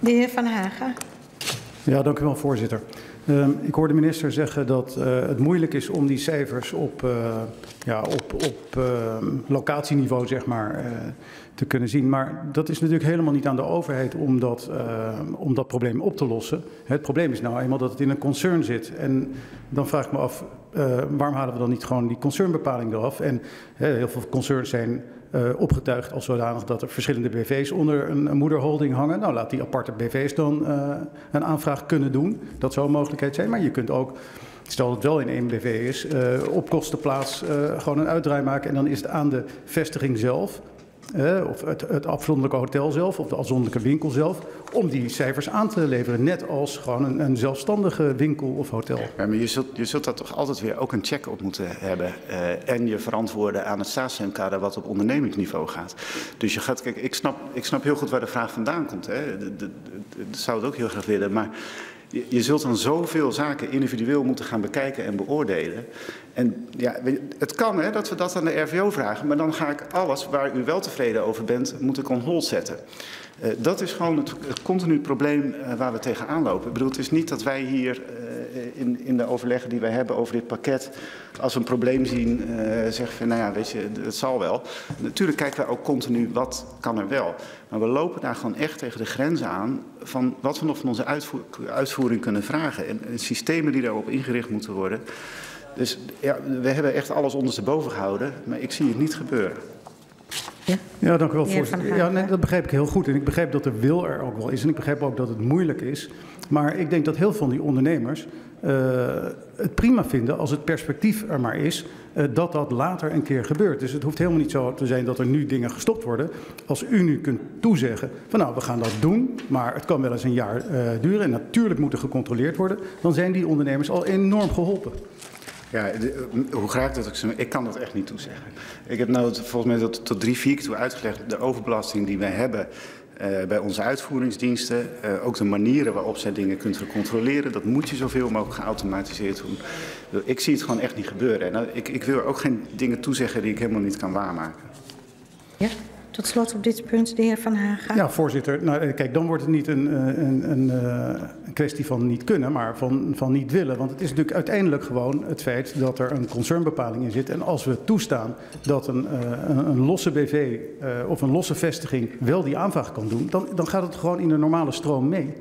De heer Van Hagen. Ja, dank u wel, voorzitter. Um, ik hoor de minister zeggen dat uh, het moeilijk is om die cijfers op, uh, ja, op, op uh, locatieniveau zeg maar, te kunnen zien. Maar dat is natuurlijk helemaal niet aan de overheid om dat, om dat probleem op te lossen. Het probleem is nou eenmaal dat het in een concern zit. En dan vraag ik me af, waarom halen we dan niet gewoon die concernbepaling eraf? En heel veel concerns zijn uh, opgetuigd als zodanig dat er verschillende BV's onder een, moederholding hangen. Nou, laat die aparte BV's dan uh, een aanvraag kunnen doen. Dat zou een mogelijkheid zijn. Maar je kunt ook, stel dat het wel in één BV is, op kostenplaats gewoon een uitdraai maken. En dan is het aan de vestiging zelf of het, het, afzonderlijke hotel zelf of de afzonderlijke winkel zelf, om die cijfers aan te leveren. Net als gewoon een, een zelfstandige winkel of hotel. Ja, maar je zult, je zult daar toch altijd weer ook een check op moeten hebben. Uh, en je verantwoorden aan het staatssteunkader wat op ondernemingsniveau gaat. Dus je gaat, kijk, ik snap, ik snap heel goed waar de vraag vandaan komt. Hè. Dat zou het ook heel graag willen. Maar je, zult dan zoveel zaken individueel moeten gaan bekijken en beoordelen. En ja, het kan hè, dat we dat aan de RVO vragen, maar dan ga ik alles waar u wel tevreden over bent, moet ik on hold zetten. Uh, dat is gewoon het, continu probleem uh, waar we tegenaan lopen. Ik bedoel, het is niet dat wij hier uh, in, in de overleggen die wij hebben over dit pakket, als we een probleem zien, zeggen van, nou ja, weet je, het zal wel. Natuurlijk kijken wij ook continu, wat kan er wel. Maar we lopen daar gewoon echt tegen de grenzen aan van wat we nog van onze uitvoer, uitvoering kunnen vragen. En, en systemen die daarop ingericht moeten worden. Dus ja, we hebben echt alles ondersteboven gehouden, maar ik zie het niet gebeuren. Ja, ja dank u wel, voorzitter. Ja, nee, dat begrijp ik heel goed. En ik begrijp dat de wil er ook wel is. En ik begrijp ook dat het moeilijk is. Maar ik denk dat heel veel van die ondernemers uh, het prima vinden als het perspectief er maar is uh, dat dat later een keer gebeurt. Dus het hoeft helemaal niet zo te zijn dat er nu dingen gestopt worden. Als u nu kunt toezeggen van nou, we gaan dat doen, maar het kan wel eens een jaar uh, duren en natuurlijk moet er gecontroleerd worden, dan zijn die ondernemers al enorm geholpen. Ja, de, hoe graag dat ik ze... Ik kan dat echt niet toezeggen. Ik heb nou volgens mij tot, drie, vier keer toe uitgelegd... de overbelasting die wij hebben uh, bij onze uitvoeringsdiensten. Uh, ook de manieren waarop zij dingen kunt controleren. Dat moet je zoveel mogelijk geautomatiseerd doen. Ik zie het gewoon echt niet gebeuren. En nou, ik, ik wil ook geen dingen toezeggen die ik helemaal niet kan waarmaken. Ja? Tot slot op dit punt, de heer Van Haga. Ja, voorzitter. Nou, kijk, dan wordt het niet een, een, een, een, kwestie van niet kunnen, maar van, van niet willen. Want het is natuurlijk uiteindelijk gewoon het feit dat er een concernbepaling in zit. En als we toestaan dat een, een, losse BV of een losse vestiging wel die aanvraag kan doen, dan, dan gaat het gewoon in de normale stroom mee.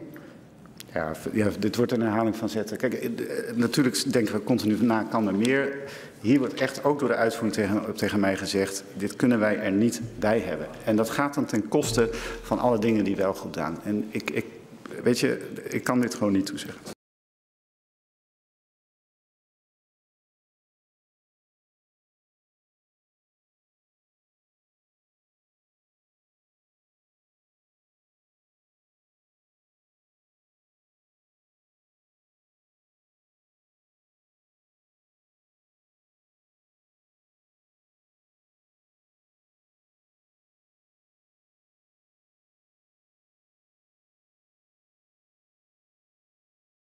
Ja, ja, dit wordt een herhaling van zetten. Kijk, natuurlijk denken we continu na, kan er meer. Hier wordt echt ook door de uitvoering tegen, tegen mij gezegd, dit kunnen wij er niet bij hebben. En dat gaat dan ten koste van alle dingen die wel goed gaan. En ik, ik weet je, ik kan dit gewoon niet toezeggen.